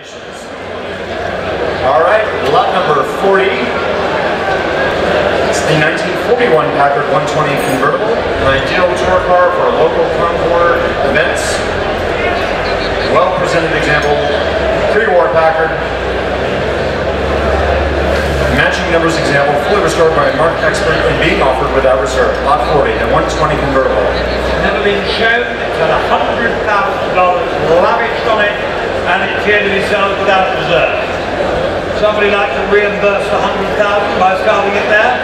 Congratulations. All right, lot number 40. It's the 1941 Packard 120 convertible, an ideal tour car for local Concours events. Well-presented example, pre-war Packard. Matching numbers example, fully restored by a marque expert and being offered without reserve. Lot 40, the 120 convertible. never been shown. It's had $100,000 lavished on it and here to be sold without reserve. Somebody like to reimburse the 100,000 by starting it there?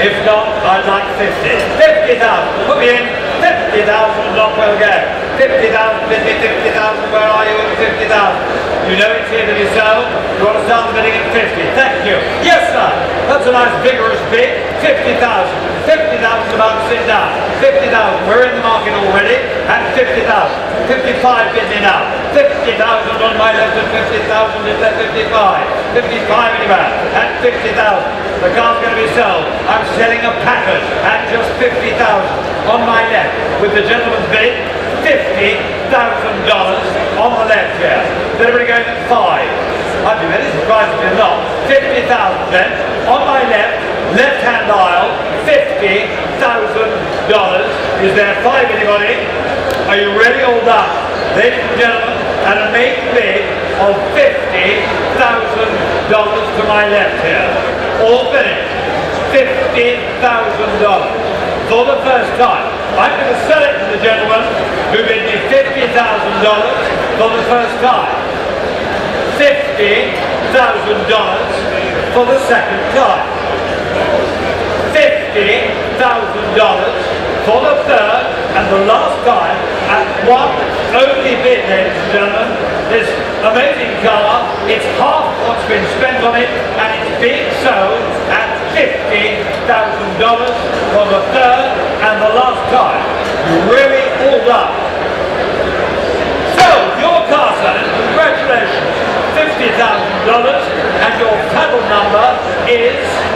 If not, I'd like 50. 50,000. Put me in. 50,000 not where we go. 50,000, 50, 50,000. Where are you at 50,000? You know it's here to be sold. You want to start bidding at 50. Thank you. Yes, sir. That's a nice vigorous bid. 50,000. 50,000 about to sit down. 50,000. We're in the market already at 50,000. 55 bidding now. 50,000 on my left and 50,000 is at 55. 55 anywhere at 50,000. The car's going to be sold. I'm selling a Packard at just 50,000 on my left with the gentleman's bid. $50,000 on the left here. Everybody going at five? I'd be very surprised if you're not. 50,000 then. On my left, left-hand aisle, $50,000. Is there five anybody? Are you ready all done? Ladies and gentlemen, and a make bid of $50,000 to my left here. All finished. $50,000 for the first time. I'm going to sell it to the gentleman who bid me $50,000 for the first time. $50,000 for the second time. $50,000 for the third and the last time at one only bid, ladies and gentlemen. This amazing car, it's half what's been spent on it and it's being sold at $50,000 for the third and the last time. Really pulled up. So, your car sellers, congratulations. $50,000 and your pedal number is 516